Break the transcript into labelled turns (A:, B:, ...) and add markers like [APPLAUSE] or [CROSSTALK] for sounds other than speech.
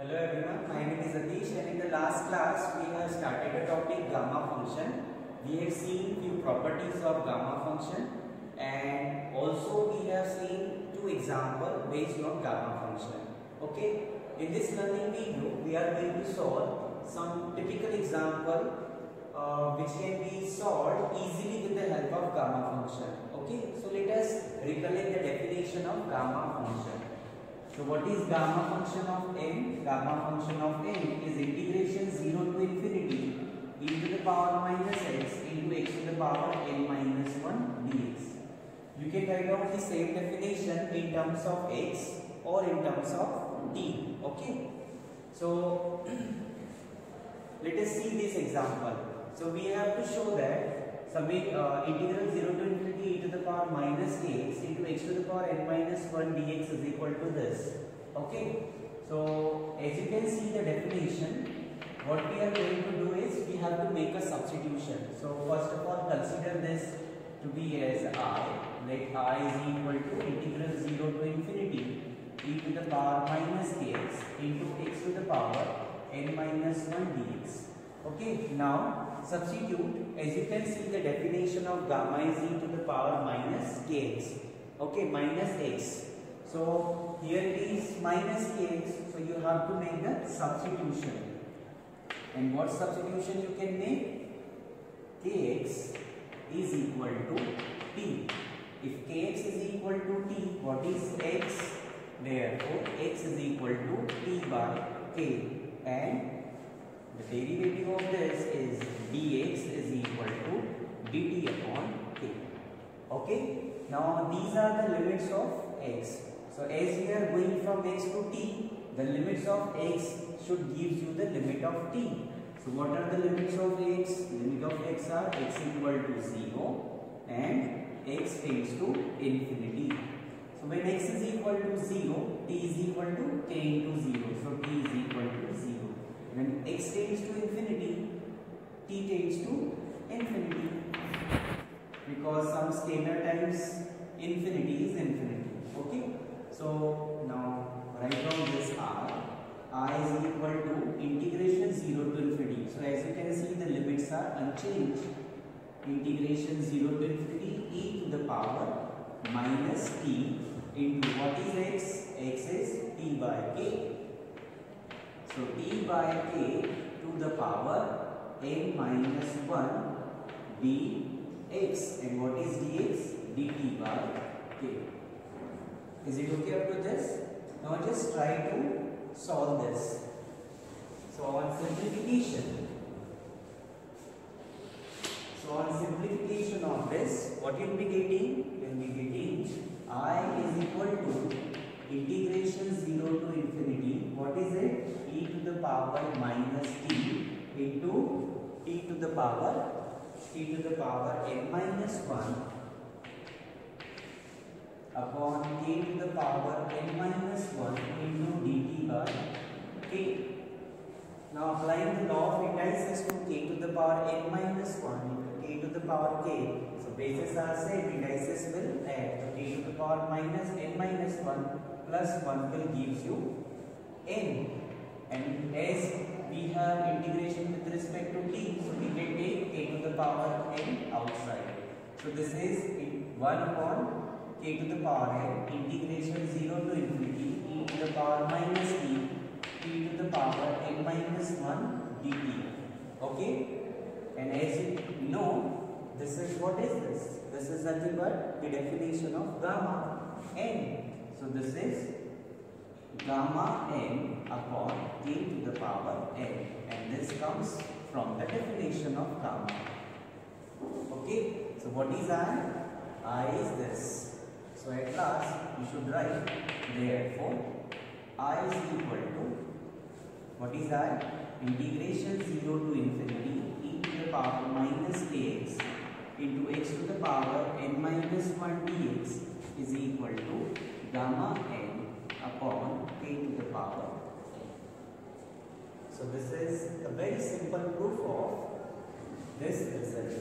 A: Hello everyone, my name is Atish and in the last class we have started a topic gamma function. We have seen few properties of gamma function and also we have seen two examples based on gamma function. Okay, in this learning video we are going to solve some typical example uh, which can be solved easily with the help of gamma function. Okay, so let us recollect the definition of gamma function. So what is gamma function of n? Gamma function of n is integration 0 to infinity e to the power minus x into x to the power n minus 1 dx. You can write out the same definition in terms of x or in terms of t. Okay. So [CLEARS THROAT] let us see this example. So we have to show that we uh, integral 0 to infinity e to the power minus kx into x to the power n minus 1 dx is equal to this. Okay. So as you can see the definition, what we are going to do is we have to make a substitution. So first of all consider this to be as i. Let i is equal to integral 0 to infinity e to the power minus kx into x to the power n minus 1 dx. Okay. Now substitute as you can see the definition of gamma is e to the power minus kx. Okay minus x. So here it is minus kx. So you have to make the substitution. And what substitution you can make? kx is equal to t. If kx is equal to t what is x? Therefore x is equal to t by k. And the derivative of this is dx is equal to dt upon k. Okay. Now these are the limits of x. So as we are going from x to t, the limits of x should give you the limit of t. So what are the limits of x? Limit of x are x equal to 0 and x tends to infinity. So when x is equal to 0, t is equal to k into 0. So t is equal to 0. When x tends to infinity, t tends to infinity because some scalar times infinity is infinity. Okay. So now write down this r. r is equal to integration 0 to infinity. So as you can see the limits are unchanged. Integration 0 to infinity e to the power minus t into what is x? x is t by k so t by k to the power n minus 1 dx and what is dx? dt by k. Is it okay up to this? Now just try to solve this. So on simplification, so on simplification of this, what you'll be getting? You'll be getting i is equal to integration 0 to infinity. What is it? e to the power minus t into t to the power t to the power n minus 1 upon k to the power n minus 1 into dt by k. Now applying the law of indices to k to the power n minus 1 into k to the power k. So bases are same, indices will add. So k to the power minus n minus 1 plus 1 will gives you n and as we have integration with respect to t so we can take k to the power n outside so this is 1 upon k to the power n integration 0 to infinity e to the power minus t t to the power n minus 1 dt. Okay? And as you know this is what is this? This is nothing but the definition of gamma n. So this is gamma n upon k to the power n. And this comes from the definition of gamma. Okay, so what is i is this. So at last write therefore i is equal to what is i? Integration 0 to infinity e to the power minus kx into x to the power n minus 1 dx is equal to gamma n upon k to the power. So this is a very simple proof of this result.